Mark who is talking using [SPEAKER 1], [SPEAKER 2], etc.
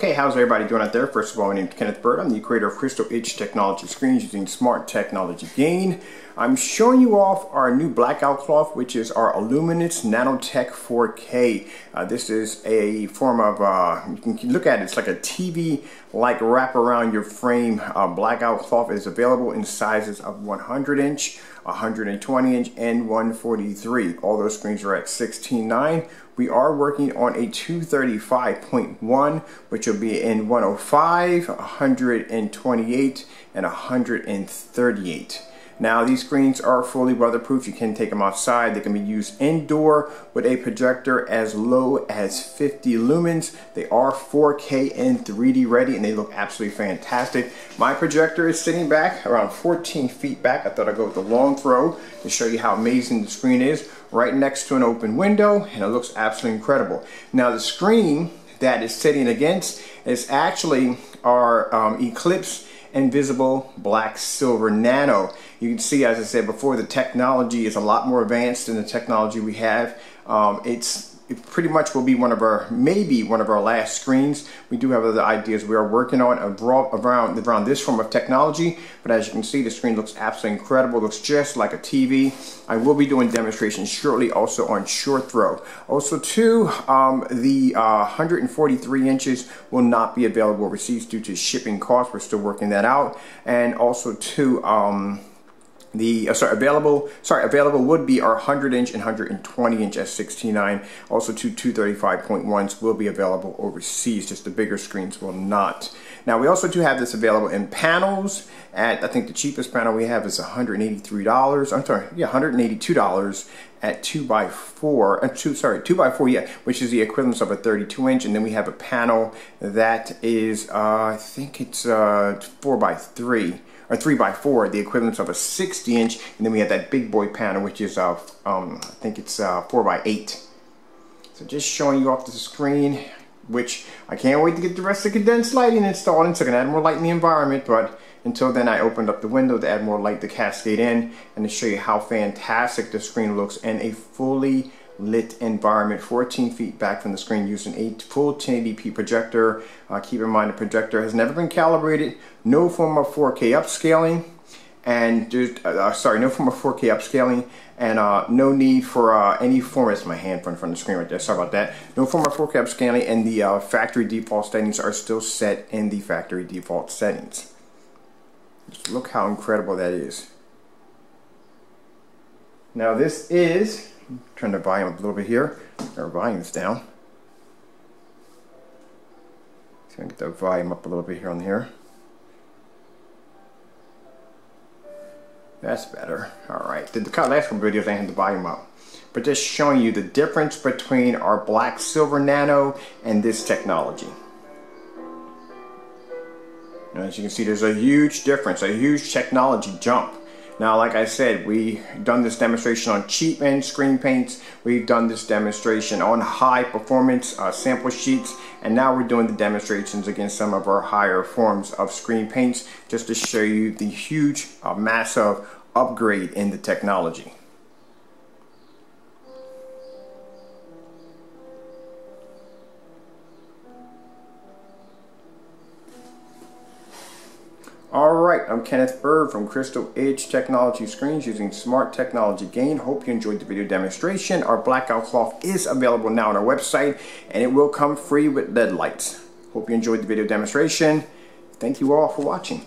[SPEAKER 1] Okay, how's everybody doing out there? First of all, my name is Kenneth Byrd. I'm the creator of Crystal Edge Technology Screens using Smart Technology Gain. I'm showing you off our new blackout cloth, which is our Luminous Nanotech 4K. Uh, this is a form of, uh, you can look at it, it's like a TV-like wrap around your frame. Uh, blackout cloth is available in sizes of 100 inch, 120 inch, and 143. All those screens are at 16.9 we are working on a 235.1 which will be in 105 128 and 138 now these screens are fully weatherproof. You can take them outside. They can be used indoor with a projector as low as 50 lumens. They are 4K and 3D ready and they look absolutely fantastic. My projector is sitting back around 14 feet back. I thought I'd go with the long throw to show you how amazing the screen is. Right next to an open window and it looks absolutely incredible. Now the screen that is sitting against is actually our um, Eclipse Invisible Black Silver Nano. You can see, as I said before, the technology is a lot more advanced than the technology we have. Um, it's it pretty much will be one of our, maybe one of our last screens. We do have other ideas we are working on around, around this form of technology, but as you can see, the screen looks absolutely incredible. Looks just like a TV. I will be doing demonstrations shortly also on short throw. Also too, um, the uh, 143 inches will not be available overseas due to shipping costs. We're still working that out. And also too, um, the uh, sorry available sorry available would be our 100 inch and 120 inch S69 also two 235.1s will be available overseas just the bigger screens will not now we also do have this available in panels. At I think the cheapest panel we have is $183 I'm sorry yeah $182 at 2x4, uh, two sorry 2x4, yeah which is the equivalent of a 32 inch. And then we have a panel that is uh, I think it's uh, 4x3 or 3x4, the equivalent of a 60 inch, and then we have that big boy panel, which is, uh, um, I think it's uh, 4x8. So just showing you off the screen, which I can't wait to get the rest of the condensed lighting installed, and so I can add more light in the environment, but until then I opened up the window to add more light to cascade in, and to show you how fantastic the screen looks in a fully lit environment 14 feet back from the screen using a full 1080p projector. Uh, keep in mind the projector has never been calibrated, no form of 4K upscaling, and uh, uh, sorry, no form of 4K upscaling, and uh, no need for uh, any form, it's my hand front from the screen right there, sorry about that, no form of 4K upscaling, and the uh, factory default settings are still set in the factory default settings. Just look how incredible that is. Now this is turn the volume up a little bit here. Our volume's down. I'm gonna get the volume up a little bit here on here. That's better. Alright. The, the last couple videos I had the volume up. But just showing you the difference between our black silver nano and this technology. As you can see, there's a huge difference, a huge technology jump. Now, like I said, we've done this demonstration on cheap end screen paints. We've done this demonstration on high performance uh, sample sheets. And now we're doing the demonstrations against some of our higher forms of screen paints just to show you the huge, uh, massive upgrade in the technology. Alright, I'm Kenneth Byrd from Crystal Edge Technology Screens using Smart Technology Gain. Hope you enjoyed the video demonstration. Our blackout cloth is available now on our website and it will come free with LED lights. Hope you enjoyed the video demonstration. Thank you all for watching.